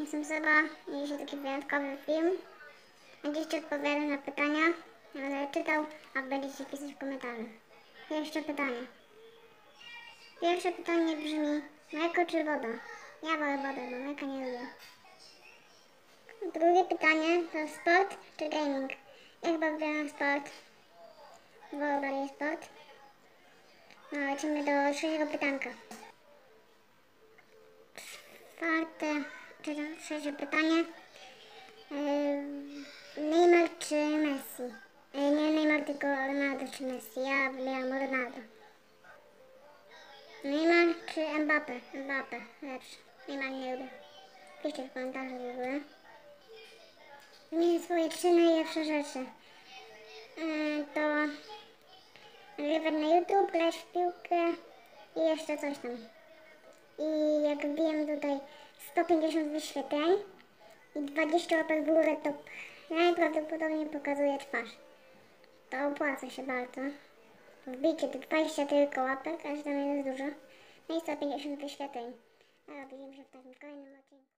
jestem Seba i dzisiaj taki wyjątkowy film. Będziecie odpowiadać na pytania, ale czytał, a będziecie pisać w komentarzach. Pierwsze pytanie. Pierwsze pytanie brzmi, mleko czy woda? Ja wolę wodę, bo mleka nie lubię. Drugie pytanie to sport czy gaming? Ja chyba wybieram sport. Wolę bardziej sport. No, lecimy do trzeciego pytanka. Czwarte, trzecie pytanie. Yy, Neymar czy Messi? Yy, nie Neymar, tylko Ronaldo czy Messi. Ja wybieram Ronaldo. Neymar czy Mbappe? Mbappe, lepszy. Neymar nie lubię. Piszcie w komentarzu w ogóle. Wymienię swoje trzy najlepsze rzeczy. Yy, to nagrywać na YouTube, grać w piłkę i jeszcze coś tam. I jak wbijemy tutaj 150 wyświetleń i 20 łapek w górę, to najprawdopodobniej pokazuje twarz. To opłaca się bardzo. Wbijcie te 20 tylko łapek, aż tam jest dużo. No i 150 wyświetleń. A widzimy się w takim kolejnym odcinku.